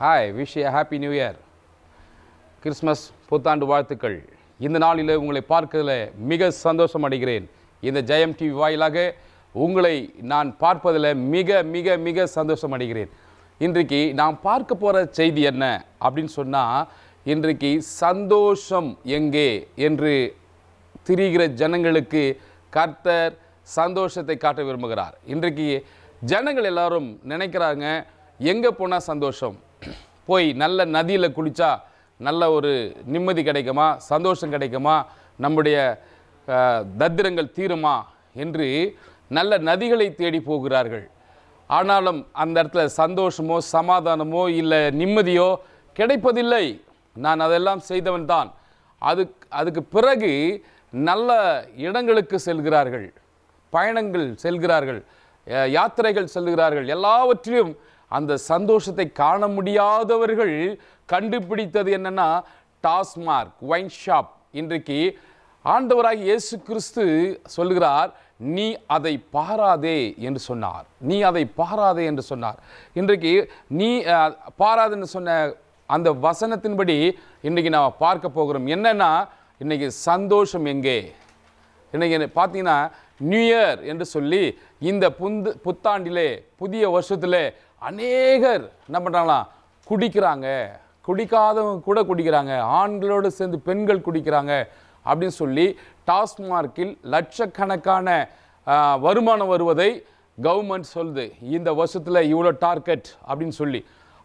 Hi wish a happy new year Christmas புத்தாண்டு வாழ்த்துக்கள். இந்த நாளில் உங்களை பார்க்கறதுல மிக சந்தோஷம் அடைகிறேன். இந்த ஜெயம் டிவி வாயிலாக உங்களை நான் பார்ப்பதில் மிக மிக மிக சந்தோஷம் அடைகிறேன். இன்றைக்கு நாம் பார்க்க போகிற செய்தி என்ன அப்படின்னு சொன்னால் இன்றைக்கு சந்தோஷம் எங்கே என்று திரிகிற ஜனங்களுக்கு கர்த்தர் சந்தோஷத்தை காட்ட விரும்புகிறார். இன்றைக்கு ஜனங்கள் எல்லாரும் நினைக்கிறாங்க எங்கே போனால் சந்தோஷம்? போய் நல்ல நதியில் குளித்தா நல்ல ஒரு நிம்மதி கிடைக்குமா? சந்தோஷம் கிடைக்குமா? நம்முடைய தத்திரங்கள் தீருமா? என்று நல்ல நதிகளை தேடி போகிறார்கள். ஆனாலும் அந்த இடத்துல சந்தோஷமோ சமாதானமோ இல்லை நிம்மதியோ கிடைப்பதில்லை. நான் அதெல்லாம் செய்தவன் தான். அதுக்கு அதுக்கு பிறகு நல்ல இடங்களுக்கு செல்கிறார்கள். பயணங்கள் செல்கிறார்கள். யாத்திரைகள் செல்கிறார்கள். எல்லாவற்றிலும் அந்த சந்தோஷத்தை காண முடியாதவர்கள் கண்டுபிடித்தது என்னன்னா டாஸ்மார்க் ஒயின் ஷாப். இன்றைக்கு ஆண்டவராக இயேசு கிறிஸ்து சொல்லுகிறார் நீ அதை பாராதே என்று சொன்னார். நீ அதை பாராதே என்று சொன்னார். இன்றைக்கு நீ பாராதுன்னு சொன்ன அந்த வசனத்தின்படி இன்றைக்கி நாம் பார்க்க போகிறோம். என்னென்னா இன்றைக்கி சந்தோஷம் எங்கே? இன்றைக்கி பார்த்தீங்கன்னா நியூ இயர் என்று சொல்லி இந்த புந்து புத்தாண்டிலே புதிய வருஷத்தில் அநேகர் என்ன பண்ணுறாங்களாம் குடிக்கிறாங்க. குடிக்காதவங்க கூட குடிக்கிறாங்க. ஆண்களோடு சேர்ந்து பெண்கள் குடிக்கிறாங்க அப்படின்னு சொல்லி டாஸ்மார்க்கில் லட்சக்கணக்கான வருமானம் வருவதை கவர்மெண்ட் சொல்லுது. இந்த வருஷத்தில் இவ்வளோ டார்கெட் அப்படின்னு சொல்லி.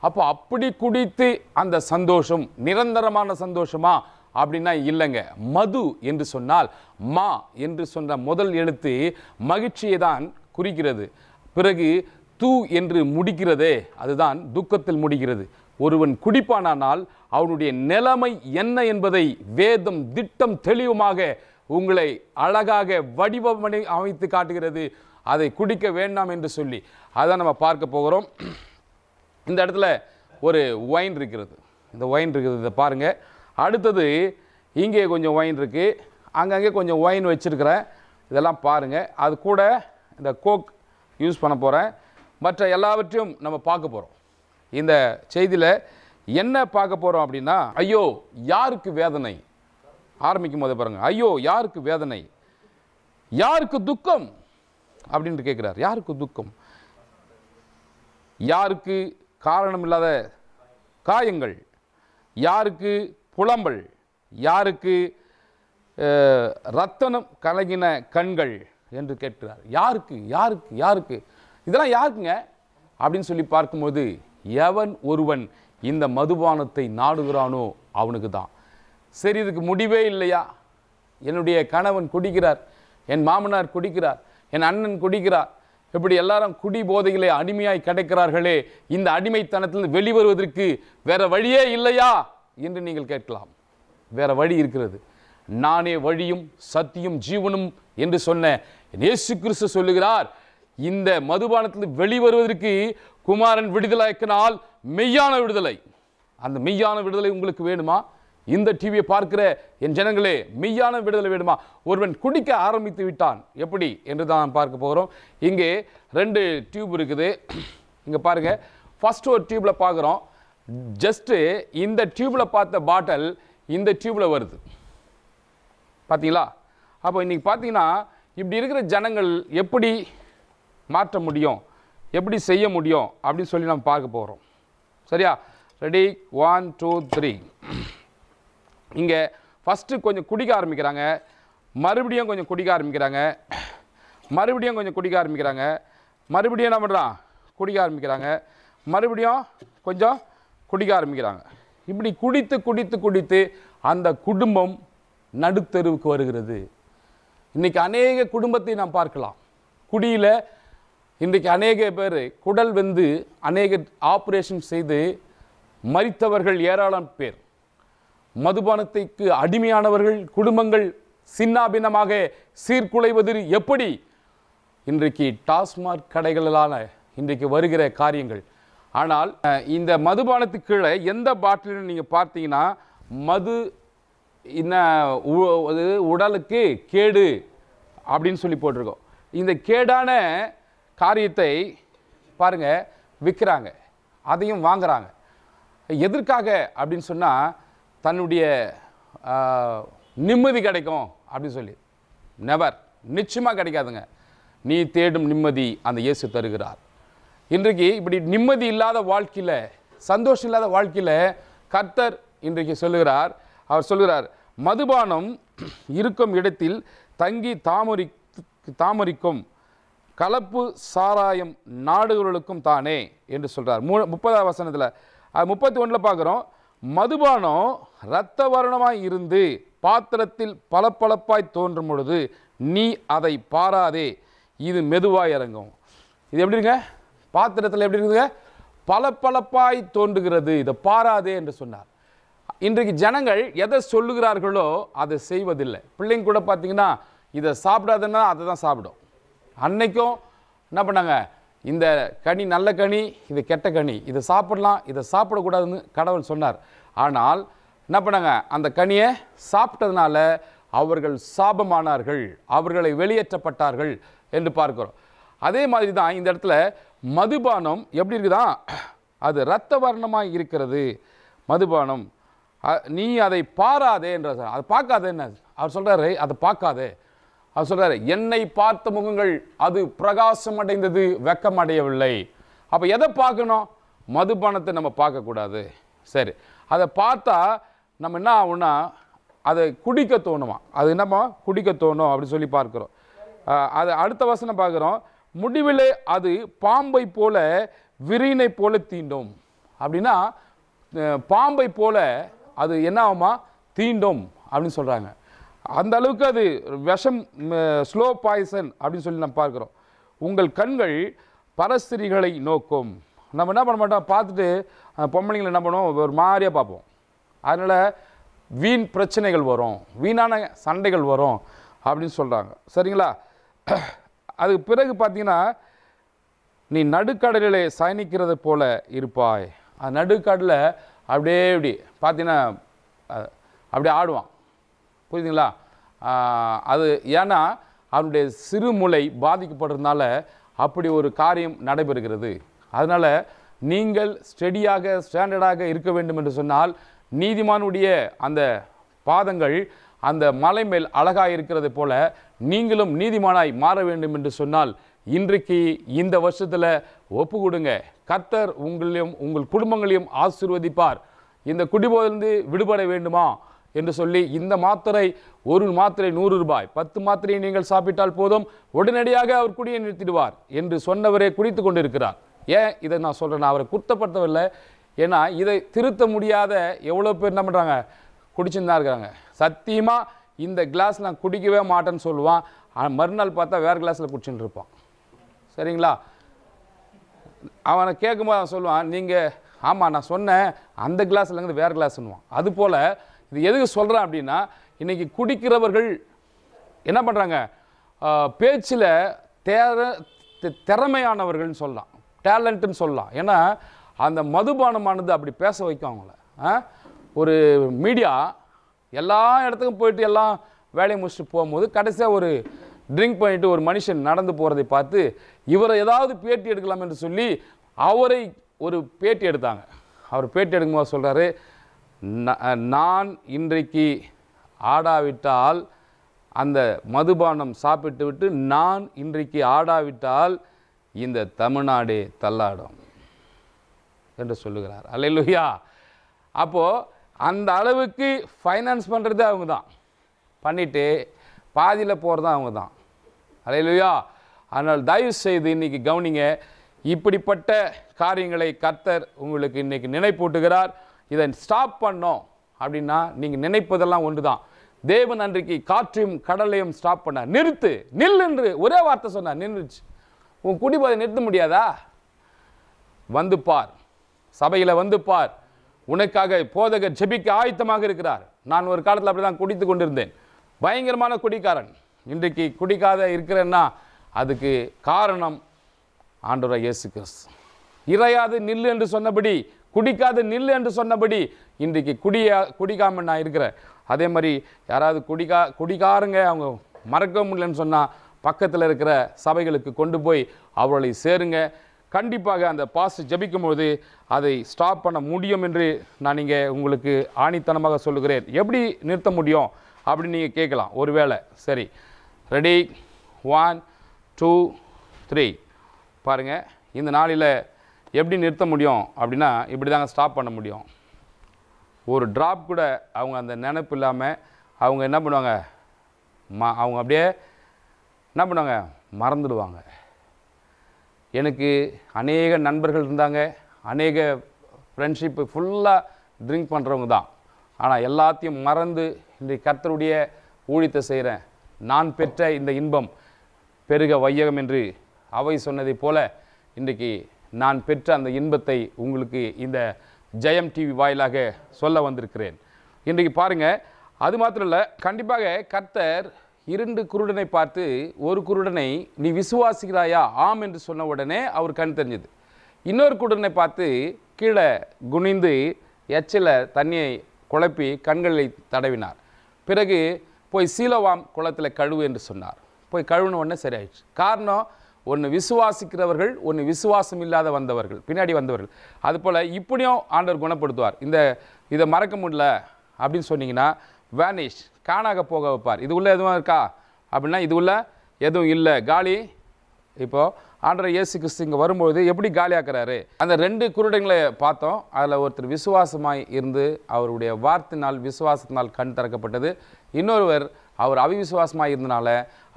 அப்போ அப்படி குடித்து அந்த சந்தோஷம் நிரந்தரமான சந்தோஷமா அப்படின்னா இல்லைங்க. மது என்று சொன்னால் மா என்று சொன்ன முதல் எழுத்து மகிழ்ச்சியை தான் குறிக்கிறது. பிறகு தூ என்று முடிக்கிறதே அதுதான் துக்கத்தில் முடிகிறது. ஒருவன் குடிப்பானானால் அவனுடைய நிலைமை என்ன என்பதை வேதம் திட்டம் தெளிவுமாக உங்களை அழகாக வடிவமனை அமைத்து காட்டுகிறது. அதை குடிக்க வேண்டாம் என்று சொல்லி. அதான் நம்ம பார்க்க போகிறோம். இந்த இடத்துல ஒரு ஒயின் இருக்கிறது. இந்த ஒயின் இருக்கிறது இதை பாருங்கள் அடுத்தது இங்கே கொஞ்சம் ஒயின் இருக்குது அங்கங்கே கொஞ்சம் ஒயின் வச்சுருக்கிறேன். இதெல்லாம் பாருங்கள் அது கூட இந்த கோக் யூஸ் பண்ண போகிறேன் மற்ற எல்லாவற்றையும் நம்ம பார்க்க போகிறோம் இந்த செய்தியில் என்ன பார்க்க போகிறோம் அப்படின்னா ஐயோ யாருக்கு வேதனை? ஆரம்பிக்கும் போதே பாருங்கள் ஐயோ யாருக்கு வேதனை? யாருக்கு துக்கம்? அப்படின்னு கேட்குறார் யாருக்கு துக்கம்? யாருக்கு காரணம் இல்லாத காயங்கள்? யாருக்கு புலம்பல்? யாருக்கு ரத்தனம் கலங்கின கண்கள்? என்று கேட்கிறார். யாருக்கு? யாருக்கு? யாருக்கு? இதெல்லாம் யாருக்குங்க? அப்படின்னு சொல்லி பார்க்கும்போது எவன் ஒருவன் இந்த மதுபானத்தை நாடுகிறானோ அவனுக்கு தான். சரி இதுக்கு முடிவே இல்லையா? என்னுடைய கணவன் குடிக்கிறார் என் மாமனார் குடிக்கிறார் என் அண்ணன் குடிக்கிறார். இப்படி எல்லாரும் குடி போதைகளை அடிமையாய் கிடைக்கிறார்களே இந்த அடிமைத்தனத்திலிருந்து வெளிவருவதற்கு வேற வழியே இல்லையா? என்று நீங்கள் கேட்கலாம். வேற வழி இருக்கிறது. நானே வழியும் சத்தியும் ஜீவனும் என்று சொன்ன இயேசு கிறிஸ்து சொல்லுகிறார் இந்த மதுபானத்தில் வெளிவருவதற்கு குமாரன் விடுதலைக்கினால் மெய்யான விடுதலை. அந்த மெய்யான விடுதலை உங்களுக்கு வேணுமா? இந்த டிவியை பார்க்கிற என் ஜனங்களே மெய்யான விடுதலை வேணுமா? ஒருவன் குடிக்க ஆரம்பித்து விட்டான். எப்படி? என்று தான் பார்க்க போகிறோம். இங்கே ரெண்டு டியூப் இருக்குது. இங்கே பாருங்க. ஃபஸ்ட் ஒரு டியூப்பில் பார்க்குறோம். ஜஸ்ட்டு இந்த டியூப்பில் பார்த்த பாட்டில் இந்த டியூப்பில் வருது. பார்த்தீங்களா? அப்போ இன்றைக்கி பார்த்தீங்கன்னா இப்படி இருக்கிற ஜனங்கள் எப்படி மாற்ற முடியும். எப்படி செய்ய முடியும்? அப்படின்னு சொல்லி நம்ம பார்க்க போகிறோம் சரியா? ரெடி ஒன் டூ த்ரீ இங்கே ஃபஸ்ட்டு கொஞ்சம் குடிக்க ஆரம்பிக்கிறாங்க. மறுபடியும் கொஞ்சம் குடிக்க ஆரம்பிக்கிறாங்க. மறுபடியும் கொஞ்சம் குடிக்க ஆரம்பிக்கிறாங்க. மறுபடியும் என்ன பண்ணுறான் குடிக்க ஆரம்பிக்கிறாங்க. மறுபடியும் கொஞ்சம் குடிக்க ஆரம்பிக்கிறாங்க. இப்படி குடித்து குடித்து குடித்து அந்த குடும்பம் நடுத்தெருவுக்கு வருகிறது. இன்னைக்கு அநேக குடும்பத்தை நாம் பார்க்கலாம். குடியில் இன்றைக்கு அநேக பேர் குடல் வந்து அநேக ஆப்ரேஷன் செய்து மறித்தவர்கள் ஏராளம் பேர். மதுபானத்துக்கு அடிமையானவர்கள் குடும்பங்கள் சின்னாபின்னமாக சீர்குலைவது எப்படி? இன்றைக்கு டாஸ்மாக் கடைகளான இன்றைக்கு வருகிற காரியங்கள். ஆனால் இந்த மதுபானத்துக்கு கீழே எந்த பாட்டிலும் நீங்கள் பார்த்தீங்கன்னா மது என்ன உடலுக்கு கேடு அப்படின்னு சொல்லி போட்டிருக்கோம். இந்த கேடான காரியத்தை பாருங்கள் விற்கிறாங்க அதையும் வாங்குகிறாங்க எதற்காக அப்படின்னு சொன்னால் தன்னுடைய நிம்மதி கிடைக்கும் அப்படின்னு சொல்லி. நெவர் நிச்சயமாக கிடைக்காதுங்க. நீ தேடும் நிம்மதி அந்த இயேசு தருகிறார். இன்றைக்கு இப்படி நிம்மதி இல்லாத வாழ்க்கையில் சந்தோஷம் இல்லாத வாழ்க்கையில் கர்த்தர் இன்றைக்கு சொல்லுகிறார். அவர் சொல்லுகிறார் மதுபானம் இருக்கும் இடத்தில் தங்கி தாமரி தாமரிக்கும் கலப்பு சாராயம் நாடுகளுக்கும் தானே என்று சொல்கிறார் மூ முப்பதாம் வசனத்தில் முப்பத்தி ஒன்றில் பார்க்குறோம். மதுபானம் இரத்த வர்ணமாய் இருந்து பாத்திரத்தில் பளபளப்பாய் தோன்றும் பொழுது நீ அதை பாராதே. இது மெதுவாய் இறங்கும். இது எப்படி இருங்க பாத்திரத்தில் எப்படி இருக்குதுங்க? பளபளப்பாய் தோன்றுகிறது. இதை பாராதே என்று சொன்னார். இன்றைக்கு ஜனங்கள் எதை சொல்லுகிறார்களோ அதை செய்வதில்லை. பிள்ளைங்க கூட பார்த்தீங்கன்னா இதை சாப்பிடாதுன்னா அதை தான் சாப்பிடும். அன்னைக்கும் என்ன பண்ணாங்க? இந்த கனி நல்ல கனி இது கெட்ட கனி இதை சாப்பிடலாம் இதை சாப்பிடக்கூடாதுன்னு கடவுள் சொன்னார். ஆனால் என்ன பண்ணாங்க? அந்த கனியை சாப்பிட்டதுனால அவர்கள் சாபமானார்கள் அவர்களை வெளியேற்றப்பட்டார்கள் என்று பார்க்கிறோம். அதே மாதிரி தான் இந்த இடத்துல மதுபானம் எப்படி இருக்குதா? அது இரத்த வர்ணமாக இருக்கிறது. மதுபானம் நீ அதை பாராதே என்ற அதை பார்க்காதே என்ன? அவர் சொல்கிறாரு அதை பார்க்காதே. அவர் சொல்கிறார் என்னை பார்த்த முகங்கள் அது பிரகாசம் அடைந்தது வெக்கம் அடையவில்லை. அப்போ எதை பார்க்கணும்? மதுபானத்தை நம்ம பார்க்கக்கூடாது. சரி. அதை பார்த்தா நம்ம என்ன ஆகும்னா அதை குடிக்க தோணுமா அது என்னம்மா? குடிக்க தோணும் அப்படின்னு சொல்லி பார்க்குறோம். அது அடுத்த வசனம் பார்க்குறோம். முடிவிலே அது பாம்பை போல விரியினை போல தீண்டும். அப்படின்னா பாம்பை போல அது என்ன ஆகுமா? தீண்டும் அப்படின்னு சொல்கிறாங்க அந்த அளவுக்கு அது விஷம் ஸ்லோ பாய்சன் அப்படின்னு சொல்லி நம்ம பார்க்குறோம். உங்கள் கண்கள் பரஸ்திரிகளை நோக்கும். நம்ம என்ன பண்ண மாட்டோம்? பார்த்துட்டு பொம்பளைங்களை என்ன பண்ணுவோம்? ஒரு மாதிரியாக பார்ப்போம். அதனால் வீண் பிரச்சனைகள் வரும். வீணான சண்டைகள் வரும் அப்படின்னு சொல்கிறாங்க சரிங்களா? அதுக்கு பிறகு பார்த்தீங்கன்னா நீ நடுக்கடலிலே சயனிக்கிறது போல இருப்பாய். அந்த நடுக்கடலில் அப்படியே இப்படி பார்த்தீங்கன்னா அப்படியே ஆடுவான். புரியுதுங்களா? அது ஏன்னா அவனுடைய சிறுமுலை பாதிக்கப்படுறதுனால அப்படி ஒரு காரியம் நடைபெறுகிறது. அதனால் நீங்கள் ஸ்டெடியாக ஸ்டாண்டர்டாக இருக்க வேண்டும் என்று சொன்னால் நீதிமானுடைய அந்த பாதங்கள் அந்த மலை மேல் அழகாக இருக்கிறது போல நீங்களும் நீதிமானாய் மாற வேண்டும் என்று சொன்னால் இன்றைக்கு இந்த வருஷத்தில் ஒப்பு கொடுங்க கர்த்தர் உங்களையும் உங்கள் குடும்பங்களையும் ஆசீர்வதிப்பார். இந்த குடிபோதிலிருந்து விடுபட வேண்டுமா? என்று சொல்லி இந்த மாத்திரை ஒரு மாத்திரை நூறு ரூபாய் பத்து மாத்திரையை நீங்கள் சாப்பிட்டால் போதும் உடனடியாக அவர் குடியை நிறுத்திடுவார் என்று சொன்னவரே குடித்து கொண்டிருக்கிறார். ஏன் இதை நான் சொல்கிறேன் அவரை குத்தப்படுத்தவில்லை. ஏன்னா இதை திருத்த முடியாத எவ்வளோ பேர் என்ன பண்ணுறாங்க குடிச்சுன்னு தான் இருக்கிறாங்க சத்தியமாக இந்த கிளாஸ் நான் குடிக்கவே மாட்டேன்னு சொல்லுவான். மறுநாள் பார்த்தா வேறு கிளாஸில் குடிச்சுட்டு இருப்பான். சரிங்களா? அவனை கேட்கும்போது அவன் சொல்லுவான் நீங்கள் ஆமாம் நான் சொன்னேன் அந்த கிளாஸ்லேருந்து வேறு கிளாஸ்ன்னுவான் அதுபோல் இது எதுக்கு சொல்கிறேன் அப்படின்னா இன்றைக்கி குடிக்கிறவர்கள் என்ன பண்ணுறாங்க பேச்சில் தேர திறமையானவர்கள்னு சொல்லலாம். டேலண்ட்டுன்னு சொல்லலாம். ஏன்னா அந்த மதுபானமானது அப்படி பேச வைக்கும் அவங்கள. ஆ? ஒரு மீடியா எல்லா இடத்துக்கும் போயிட்டு எல்லாம் வேலையை முடிச்சுட்டு போகும்போது கடைசியாக ஒரு ட்ரிங்க் பண்ணிட்டு ஒரு மனுஷன் நடந்து போகிறதை பார்த்து இவரை ஏதாவது பேட்டி எடுக்கலாம் என்று சொல்லி அவரை ஒரு பேட்டி எடுத்தாங்க. அவர் பேட்டி எடுக்கும்போது சொல்கிறாரு நான் இன்றைக்கு ஆடாவிட்டால் அந்த மதுபானம் சாப்பிட்டுவிட்டு நான் இன்றைக்கு ஆடாவிட்டால் இந்த தமிழ்நாடே தள்ளாடும் என்று சொல்லுகிறார். அல்லையா அப்போது அந்த அளவுக்கு ஃபைனான்ஸ் பண்ணுறது அவங்க தான் பண்ணிவிட்டு பாதியில் போகிறது அவங்க தான் அல்லையா அதனால் தயவு செய்து இன்னைக்கு கவனிங்க இப்படிப்பட்ட காரியங்களை கர்த்தர் உங்களுக்கு இன்றைக்கி நினைப்பூட்டுகிறார். இதை ஸ்டாப் பண்ணோம் அப்படின்னா நீங்கள் நினைப்பதெல்லாம் ஒன்று தான் தேவன் அன்றைக்கு காற்றையும் கடலையும் ஸ்டாப் பண்ண நிறுத்து நில் என்று ஒரே வார்த்தை சொன்னார். நின்றுச்சு. உன் குடிபோதை நிறுத்த முடியாதா? வந்து பார். சபையில் வந்து பார். உனக்காக போதகர் ஜெபிக்க ஆயத்தமாக இருக்கிறார். நான் ஒரு காலத்தில் அப்படி தான் குடித்து கொண்டிருந்தேன். பயங்கரமான குடிக்காரன். இன்றைக்கு குடிக்காத இருக்கிறேன்னா அதுக்கு காரணம் ஆண்டவராக இயேசு கிறிஸ்து. இறையாது நில்லு என்று சொன்னபடி குடிக்காது நில்லு என்று சொன்னபடி இன்றைக்கு குடியா குடிக்காமல் நான் இருக்கிறேன். அதே மாதிரி யாராவது குடிக்கா குடிக்காரங்க அவங்க மறக்க முடியலன்னு சொன்னால் பக்கத்தில் இருக்கிற சபைகளுக்கு கொண்டு போய் அவர்களை சேருங்க. கண்டிப்பாக அந்த பாஸ் ஜெபிக்கும்போது அதை ஸ்டாப் பண்ண முடியும் என்று நான் இங்கே உங்களுக்கு ஆணித்தனமாக சொல்லுகிறேன். எப்படி நிறுத்த முடியும் அப்படின்னு நீங்கள் கேட்கலாம். ஒருவேளை சரி. ரெடி ஒன் டூ த்ரீ பாருங்கள் இந்த நாளில் எப்படி நிறுத்த முடியும் அப்படின்னா இப்படி தாங்க ஸ்டாப் பண்ண முடியும். ஒரு ட்ராப் கூட அவங்க அந்த நினைப்பு இல்லாமல் அவங்க என்ன பண்ணுவாங்க? ம அவங்க அப்படியே என்ன பண்ணுவாங்க? மறந்துடுவாங்க. எனக்கு அநேக நண்பர்கள் இருந்தாங்க. அநேக ஃப்ரெண்ட்ஷிப்பு ஃபுல்லாக ட்ரிங்க் பண்ணுறவங்க தான். ஆனால் எல்லாத்தையும் மறந்து இன்றைக்கு கர்த்தருடைய ஊழியத்தை செய்கிறேன் நான் பெற்ற இந்த இன்பம் பெருக வையகம் என்று அவை சொன்னதைப் போல இன்றைக்கு நான் பெற்ற அந்த இன்பத்தை உங்களுக்கு இந்த ஜெயம் டிவி வாயிலாக சொல்ல வந்திருக்கிறேன். இன்றைக்கு பாருங்கள் அது மாத்திரம் இல்லை கண்டிப்பாக கர்த்தர் இரண்டு குருடனை பார்த்து ஒரு குருடனை நீ விசுவாசிக்கிறாயா? ஆம் என்று சொன்ன உடனே அவர் கண் தெரிஞ்சது. இன்னொரு குருடனை பார்த்து கீழே குனிந்து எச்சில தண்ணியை குழப்பி கண்களை தடவினார். பிறகு போய் சீலவாம் குளத்தில் கழுவு என்று சொன்னார். போய் கழுவுன உடனே சரியாயிடுச்சு. காரணம் ஒன்று விசுவாசிக்கிறவர்கள் ஒன்று விசுவாசம் இல்லாத வந்தவர்கள் பின்னாடி வந்தவர்கள். அதுபோல் இப்படியும் ஆண்டவர் குணப்படுத்துவார். இந்த இதை மறக்க முடியல அப்படின்னு சொன்னீங்கன்னா வேனிஷ் காணாக போக வைப்பார். இது உள்ளே எதுவும் இருக்கா? அப்படின்னா இது உள்ள எதுவும் இல்லை. காலி இப்போது ஆண்டர் இயேசு கிறிஸ்து இங்கே வரும்பொழுது எப்படி காலியாக்குறாரு? அந்த ரெண்டு குருடங்களை பார்த்தோம். அதில் ஒருத்தர் விசுவாசமாய் இருந்து அவருடைய வார்த்தினால் விசுவாசத்தினால் கண் திறக்கப்பட்டது. இன்னொருவர் அவர் அவிவிசுவாசமாக இருந்தனால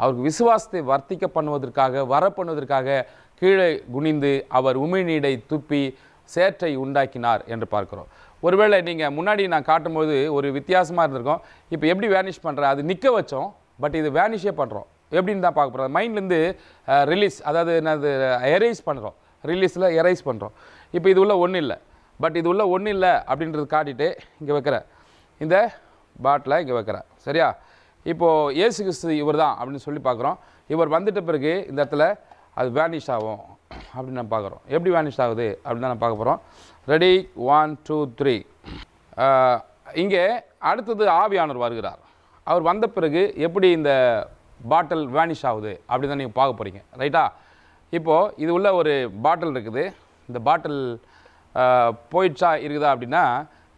அவருக்கு விசுவாசத்தை வர்த்திக்க பண்ணுவதற்காக வர பண்ணுவதற்காக கீழே குனிந்து அவர் உமிழ்நீடை துப்பி சேற்றை உண்டாக்கினார் என்று பார்க்குறோம். ஒருவேளை நீங்கள் முன்னாடி நான் காட்டும்போது ஒரு வித்தியாசமாக இருந்திருக்கும். இப்போ எப்படி வேனிஷ் பண்ணுறேன் அது நிற்க வச்சோம் பட் இது வேனிஷே பண்ணுறோம் எப்படின்னு தான் பார்க்க போகிறோம் மைண்ட்லேருந்து ரிலீஸ் அதாவது என்னது எரேஸ் பண்ணுறோம் ரிலீஸில் எரேஸ் பண்ணுறோம் இப்போ இது உள்ள ஒன்றும் இல்லை. பட் இது உள்ள ஒன்றும் இல்லை அப்படின்றது காட்டிட்டு இங்கே வைக்கிறேன். இந்த பாட்டிலை இங்கே வைக்கிறேன். சரியா? இப்போது ஏசு கிறிஸ்து இவர் தான் அப்படின்னு சொல்லி பார்க்குறோம். இவர் வந்துட்ட பிறகு இந்த இடத்துல அது வேனிஷ் ஆகும் அப்படின்னு நம்ம பார்க்குறோம். எப்படி வேனிஷ் ஆகுது அப்படின்னு தான் நம்ம பார்க்க போகிறோம் ரெடி ஒன் டூ த்ரீ இங்கே அடுத்தது ஆவியானவர் வருகிறார். அவர் வந்த பிறகு எப்படி இந்த பாட்டில் வேனிஷ் ஆகுது அப்படி தான் நீங்கள் பார்க்க போகிறீங்க ரைட்டா இப்போது இது உள்ள ஒரு பாட்டில் இருக்குது. இந்த பாட்டில் போயிடுச்சா இருக்குதா அப்படின்னா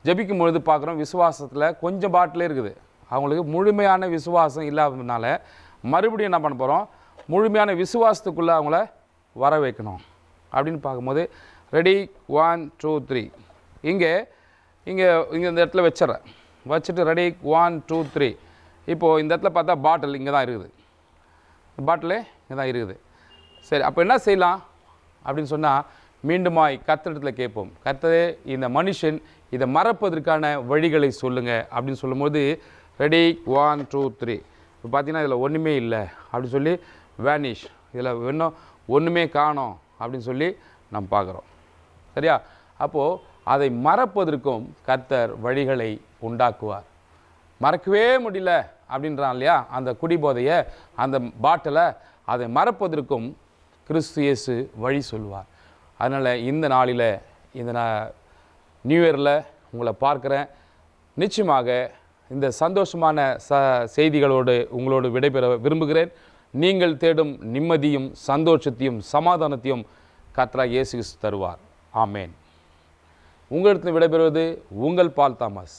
ஜபிக்கும் பொழுது பார்க்குறோம் விசுவாசத்தில் கொஞ்சம் பாட்டிலே இருக்குது. அவங்களுக்கு முழுமையான விசுவாசம் இல்லாததுனால மறுபடியும் என்ன பண்ண போகிறோம் முழுமையான விசுவாசத்துக்குள்ளே அவங்கள வர வைக்கணும் அப்படின்னு பார்க்கும்போது ரெடி ஒன் டூ த்ரீ இங்கே இங்கே இங்கே இந்த இடத்துல வச்சிட்றேன். வச்சுட்டு ரெடி ஒன் டூ த்ரீ இப்போது இந்த இடத்துல பார்த்தா பாட்டில் இங்கே தான் இருக்குது. பாட்டிலே இங்கே தான் இருக்குது. சரி அப்போ என்ன செய்யலாம்? அப்படின்னு சொன்னால் மீண்டுமாய் கர்த்தரிடத்தில் கேட்போம். கர்த்தரே இந்த மனுஷன் இதை மறப்பதற்கான வழிகளை சொல்லுங்கள் அப்படின்னு சொல்லும்போது ரெடி? ஒன் டூ த்ரீ இப்போ பார்த்தீங்கன்னா இதில் ஒன்றுமே இல்லை. அப்படின்னு சொல்லி வேனிஷ் இதில் இன்னும் ஒன்றுமே காணோம் அப்படின்னு சொல்லி நம்ம பார்க்குறோம் சரியா? அப்போது அதை மறப்பதற்கும் கர்த்தர் வழிகளை உண்டாக்குவார். மறக்கவே முடியல அப்படின்றான் இல்லையா? அந்த குடிபோதையை அந்த பாட்டிலை அதை மறப்பதற்கும் கிறிஸ்து இயேசு வழி சொல்லுவார். அதனால் இந்த நாளில் இந்த நான் நியூ இயரில் உங்களை பார்க்குறேன். நிச்சயமாக இந்த சந்தோஷமான ச செய்திகளோடு உங்களோடு விடைபெற விரும்புகிறேன். நீங்கள் தேடும் நிம்மதியும் சந்தோஷத்தையும் சமாதானத்தையும் கத்ரா இயேசு கிறிஸ்து தருவார். ஆமேன். உங்களிடத்தில் விடைபெறுவது உங்கள் பால் தாமஸ்.